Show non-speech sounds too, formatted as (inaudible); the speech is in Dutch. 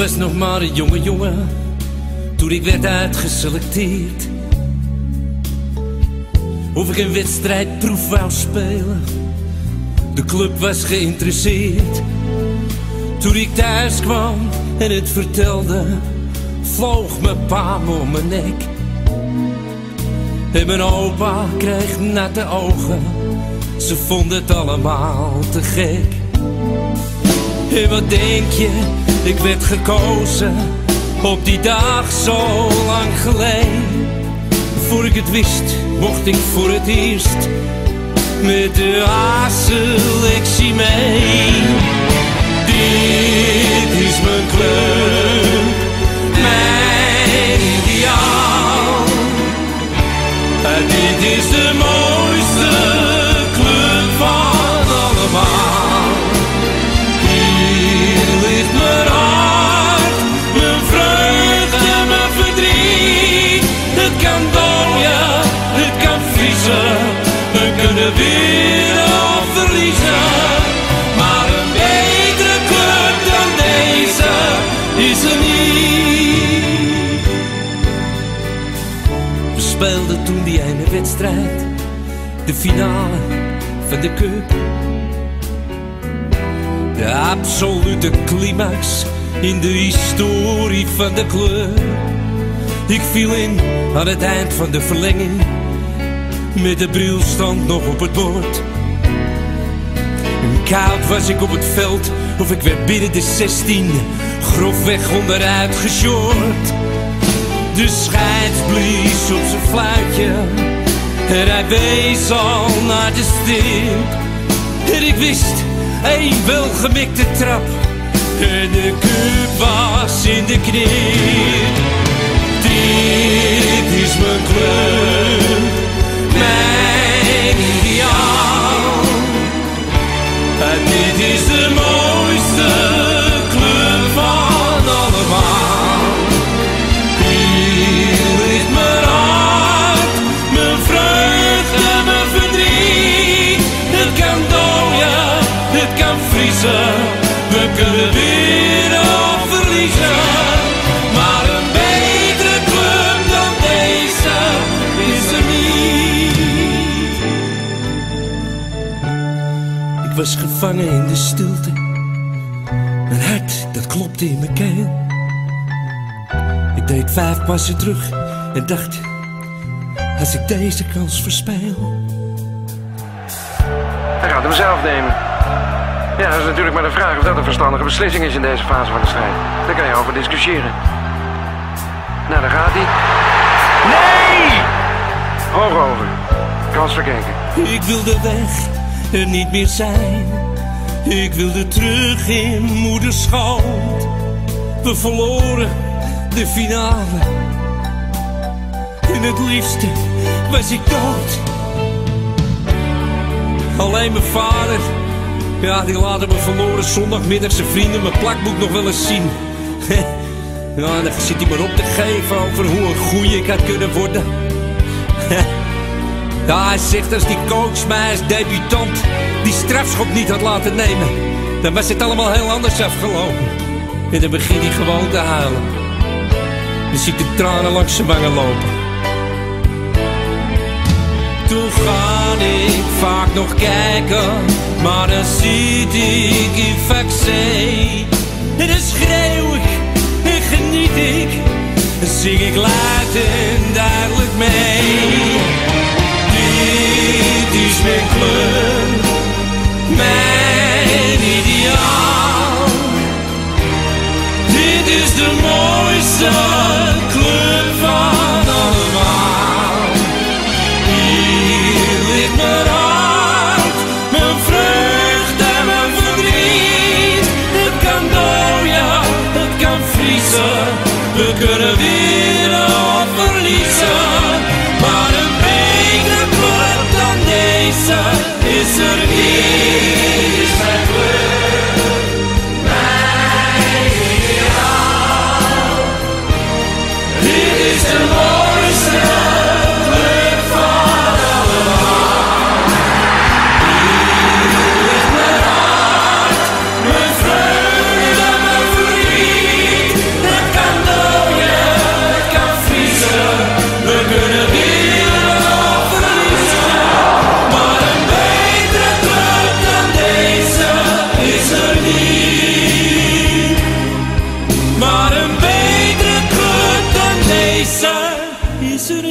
Was nog maar een jonge jongen toen ik werd uitgeselecteerd. Of ik een wedstrijdproef wou spelen, de club was geïnteresseerd. Toen ik thuis kwam en het vertelde, vloog mijn pa om mijn nek. En mijn opa kreeg natte ogen, ze vonden het allemaal te gek. En wat denk je, ik werd gekozen op die dag zo lang geleden. Voor ik het wist, mocht ik voor het eerst met de A-selectie mee. Kunnen winnen verliezen. Maar een betere club dan deze is er niet. We speelden toen die ene wedstrijd, de finale van de cup. De absolute climax in de historie van de club. Ik viel in aan het eind van de verlenging, met de brilstand nog op het bord. En koud was ik op het veld, of ik werd binnen de 16 grofweg onderuit geshort. De scheids blies op zijn fluitje en hij wees al naar de stip. En ik wist, één welgemikte trap en de cup was in de knip. Dit is mijn club, mijn was gevangen in de stilte. Mijn hart, dat klopte in mijn keel. Ik deed vijf passen terug en dacht, als ik deze kans verspeel. Hij gaat hem zelf nemen. Ja, dat is natuurlijk maar de vraag of dat een verstandige beslissing is in deze fase van de strijd. Daar kan je over discussiëren. Nou, daar gaat hij. Nee! Hoog over. Kans verkeken. Ik wilde weg, er niet meer zijn. Ik wilde terug in moeders. We verloren de finale. En het liefste was ik dood. Alleen mijn vader, ja, die laten me verloren zondagmiddag zijn vrienden mijn plakboek nog wel eens zien. (laughs) Ja, dan zit hij maar op te geven over hoe een goeie ik had kunnen worden. (laughs) Hij zegt als die coach mij als debutant die strafschop niet had laten nemen, dan was het allemaal heel anders afgelopen. En dan begint hij gewoon te huilen. Dan ziet de tranen langs zijn wangen lopen. Toen ga ik vaak nog kijken, maar dan zie ik in vaccin. En dan schreeuw ik en geniet ik, dan zing ik luid en duidelijk mee. We kunnen winnen of verliezen. Maar een club dan deze is er niet. Maar een betere club dan deze is er.